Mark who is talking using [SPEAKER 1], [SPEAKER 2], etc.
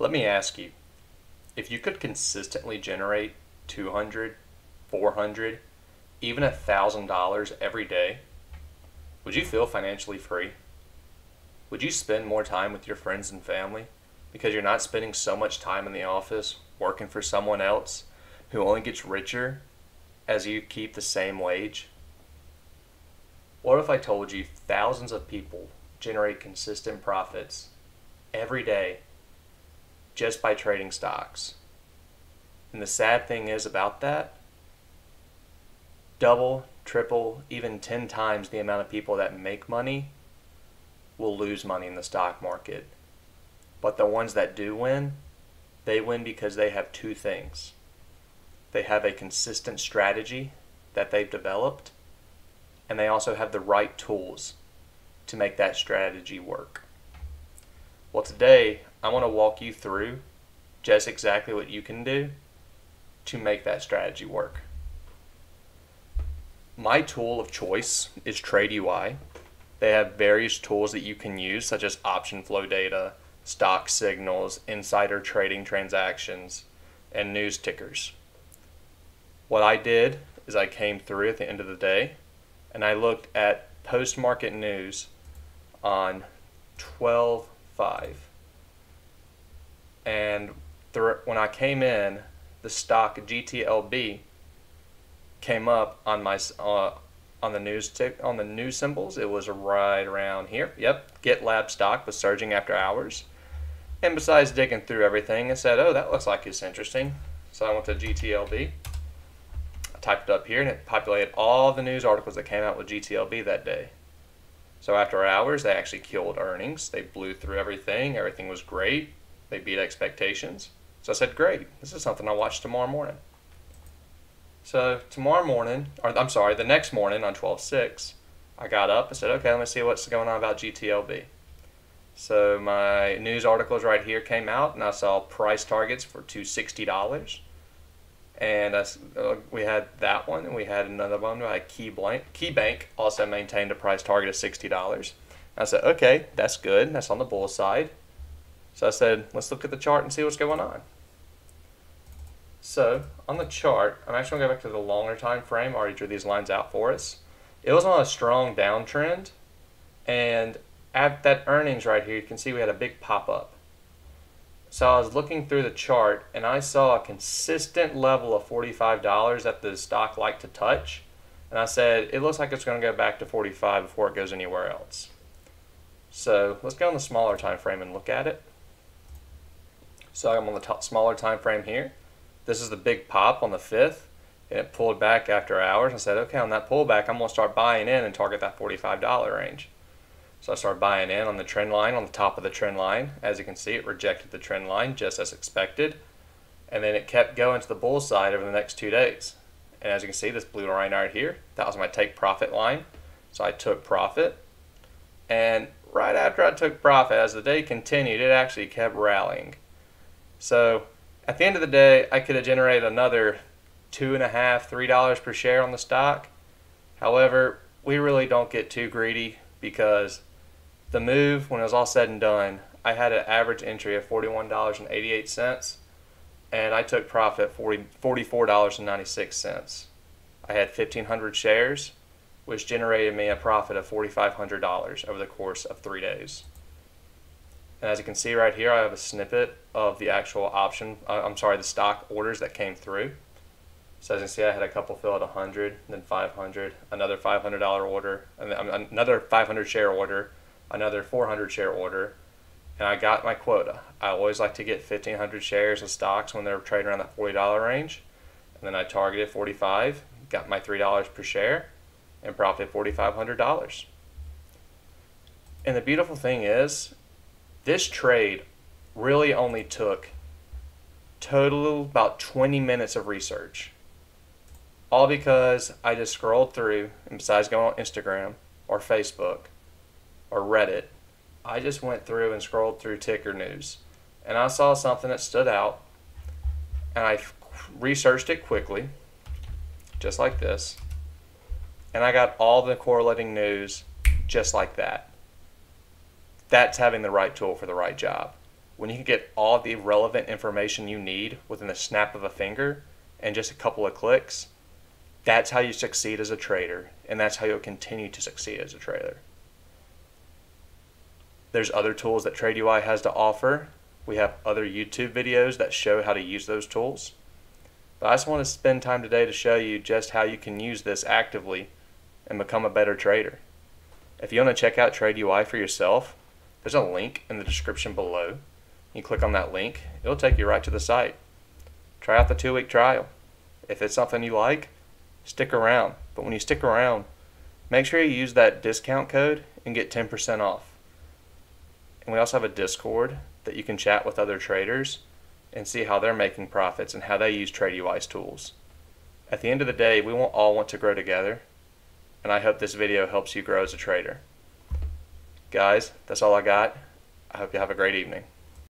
[SPEAKER 1] Let me ask you if you could consistently generate 200, 400, even $1,000 every day, would you feel financially free? Would you spend more time with your friends and family because you're not spending so much time in the office working for someone else who only gets richer as you keep the same wage? What if I told you thousands of people generate consistent profits every day just by trading stocks? And the sad thing is about that, double, triple, even 10 times the amount of people that make money will lose money in the stock market. But the ones that do win, they win because they have two things. They have a consistent strategy that they've developed, and they also have the right tools to make that strategy work. Well, today I want to walk you through just exactly what you can do to make that strategy work. My tool of choice is TradeUI. They have various tools that you can use, such as option flow data, stock signals, insider trading transactions, and news tickers. What I did is I came through at the end of the day and I looked at post market news on 12 5. And when I came in, the stock GTLB came up on my uh, on the news on the news symbols. It was right around here. Yep, GitLab stock was surging after hours. And besides digging through everything, I said, "Oh, that looks like it's interesting." So I went to GTLB. I typed it up here, and it populated all the news articles that came out with GTLB that day. So after hours, they actually killed earnings. They blew through everything. Everything was great. They beat expectations. So I said, great, this is something I'll watch tomorrow morning. So tomorrow morning, or I'm sorry, the next morning on 12.6, I got up and said, okay, let me see what's going on about GTLB. So my news articles right here came out, and I saw price targets for $260. And uh, we had that one, and we had another one. We had KeyBank. KeyBank also maintained a price target of $60. I said, okay, that's good. That's on the bull side. So I said, let's look at the chart and see what's going on. So on the chart, I'm actually going to go back to the longer time frame. I already drew these lines out for us. It was on a strong downtrend. And at that earnings right here, you can see we had a big pop up. So I was looking through the chart and I saw a consistent level of $45 that the stock liked to touch. And I said, it looks like it's going to go back to 45 before it goes anywhere else. So let's go on the smaller time frame and look at it. So I'm on the top, smaller time frame here. This is the big pop on the 5th, and it pulled back after hours. I said, okay, on that pullback, I'm going to start buying in and target that $45 range. So I started buying in on the trend line, on the top of the trend line. As you can see, it rejected the trend line just as expected. And then it kept going to the bull side over the next two days. And as you can see, this blue line right here, that was my take profit line. So I took profit. And right after I took profit, as the day continued, it actually kept rallying. So at the end of the day, I could have generated another two and a half, three dollars per share on the stock. However, we really don't get too greedy because the move, when it was all said and done, I had an average entry of $41.88 and I took profit $40, $44.96. I had 1,500 shares, which generated me a profit of $4,500 over the course of three days. And as you can see right here, I have a snippet of the actual option, uh, I'm sorry, the stock orders that came through. So as you can see, I had a couple fill at 100, then 500, another $500 order, and another 500 share order, another 400 share order, and I got my quota. I always like to get 1,500 shares of stocks when they're trading around that $40 range, and then I targeted 45, got my $3 per share, and profited $4,500. And the beautiful thing is, this trade really only took total about 20 minutes of research. All because I just scrolled through, and besides going on Instagram or Facebook or Reddit, I just went through and scrolled through ticker news. And I saw something that stood out, and I researched it quickly, just like this. And I got all the correlating news just like that. That's having the right tool for the right job. when you can get all the relevant information you need within the snap of a finger and just a couple of clicks, that's how you succeed as a trader, and that's how you'll continue to succeed as a trader. There's other tools that TradeUI has to offer. We have other YouTube videos that show how to use those tools. But I just want to spend time today to show you just how you can use this actively and become a better trader. If you want to check out TradeUI for yourself, there's a link in the description below. You click on that link, it'll take you right to the site. Try out the two week trial. If it's something you like, stick around. But when you stick around, make sure you use that discount code and get 10% off. And we also have a Discord that you can chat with other traders and see how they're making profits and how they use TradeUI's tools. At the end of the day, we won't all want to grow together, and I hope this video helps you grow as a trader. Guys, that's all I got. I hope you have a great evening.